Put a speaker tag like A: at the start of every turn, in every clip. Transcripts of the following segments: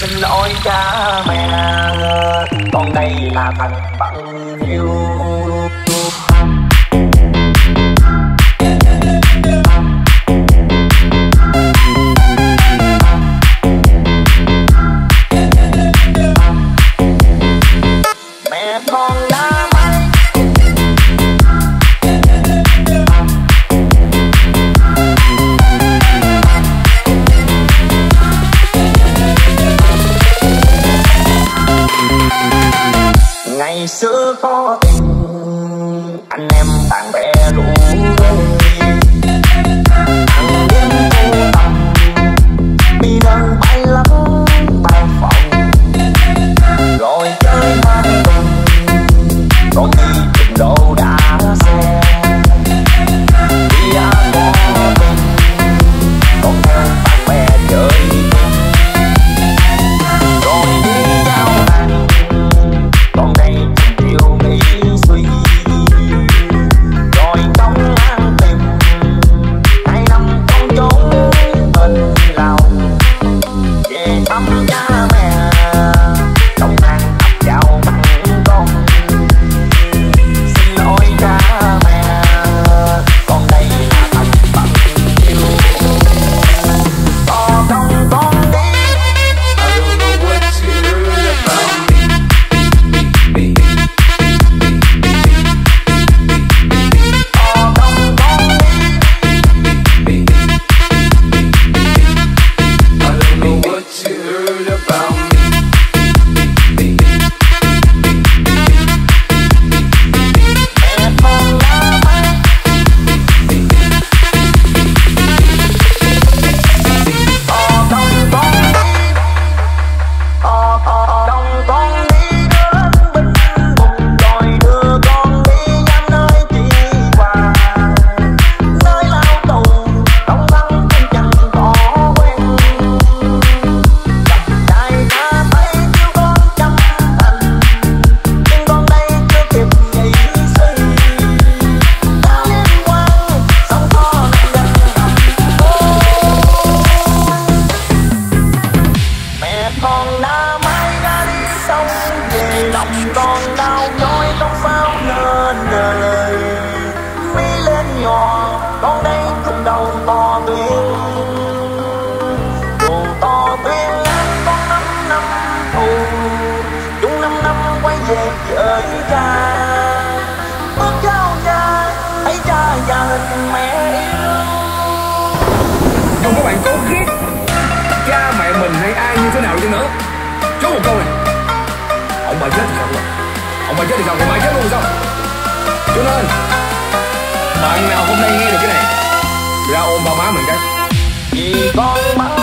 A: xin lỗi cha mẹ con đây là thằng bạn yêu. nào có bài nhất luôn không
B: Tuấn ơi. Bạn nào hôm nay nghe được cái này. Ra ôm ba má mình cái.
A: Vì con
C: má.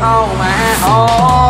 C: Giang mà.
D: Ô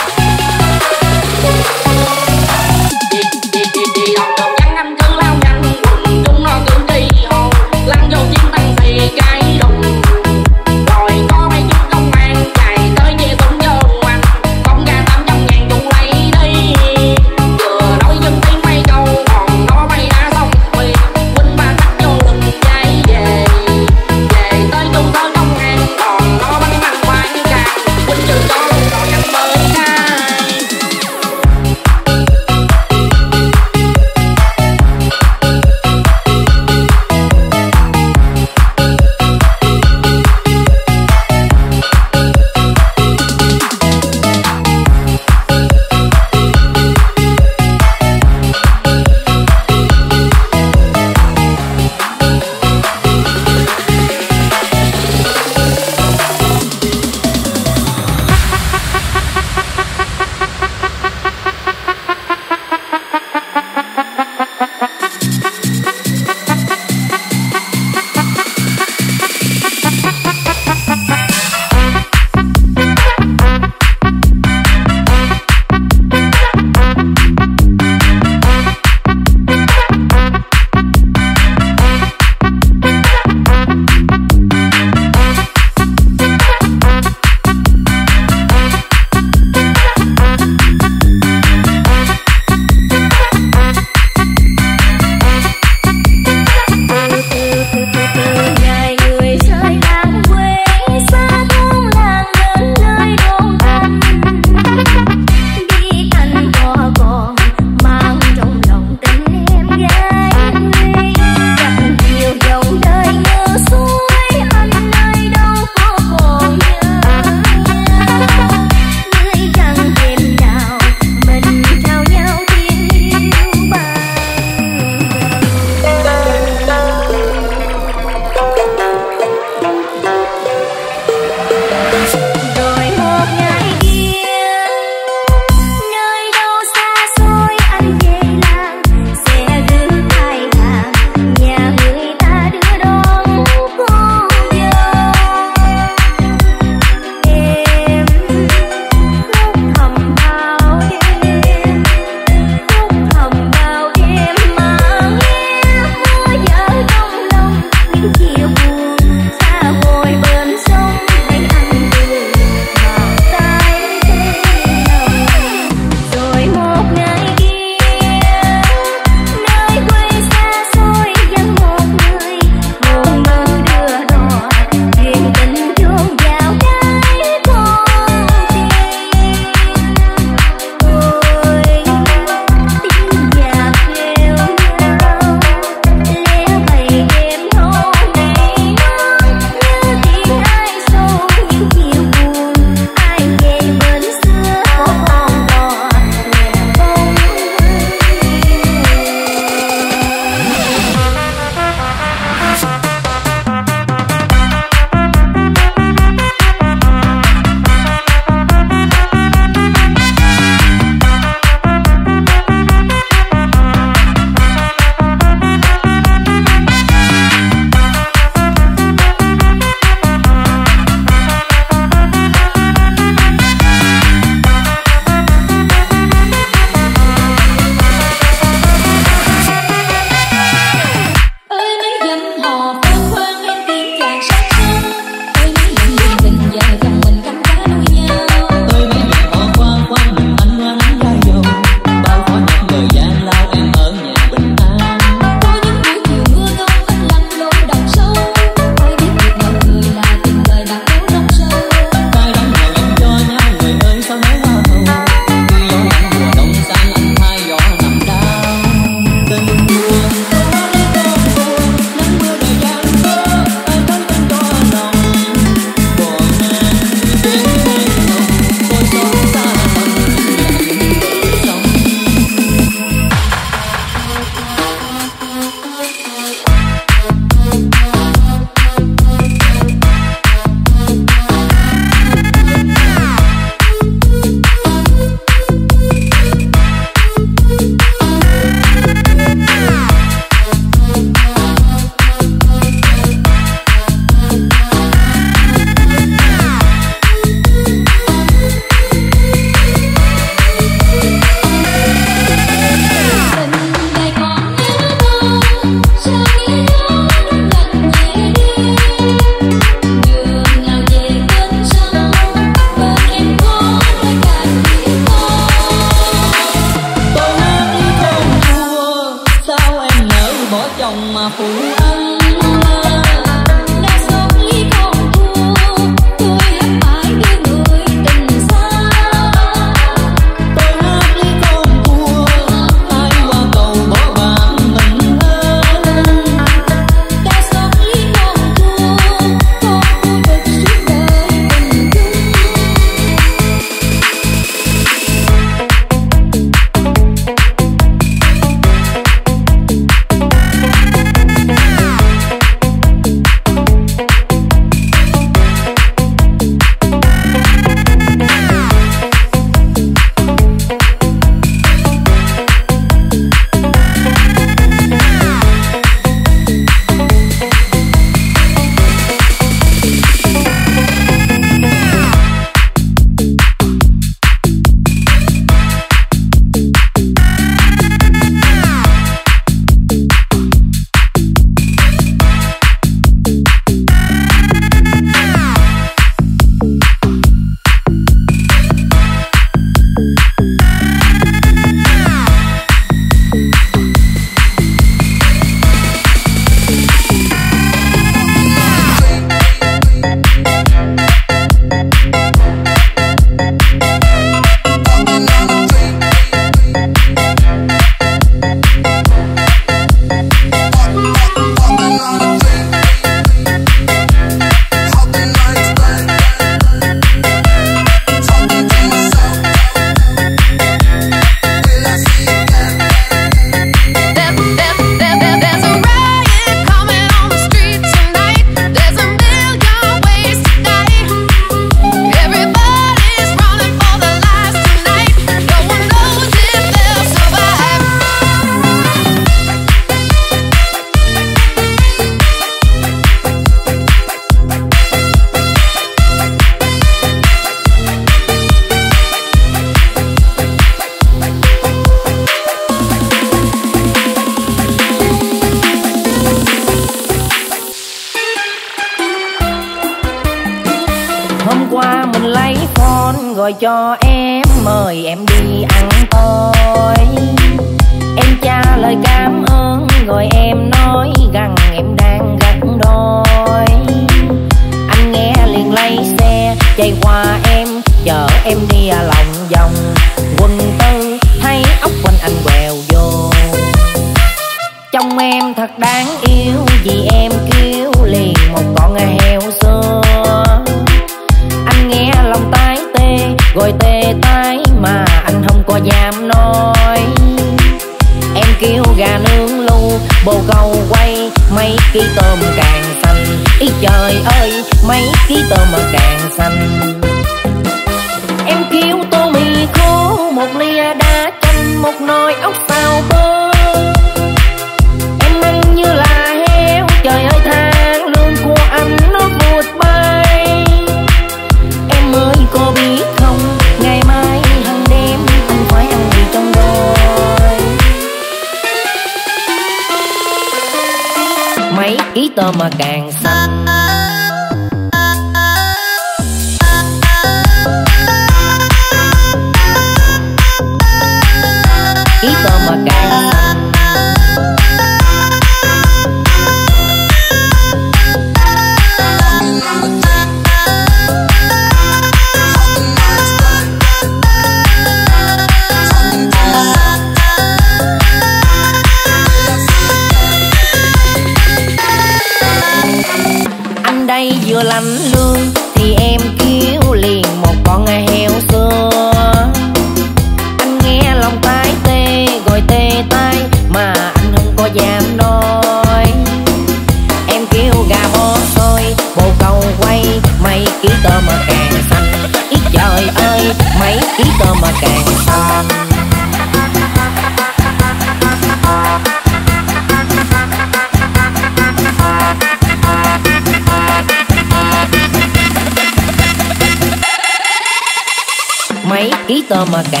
D: stomach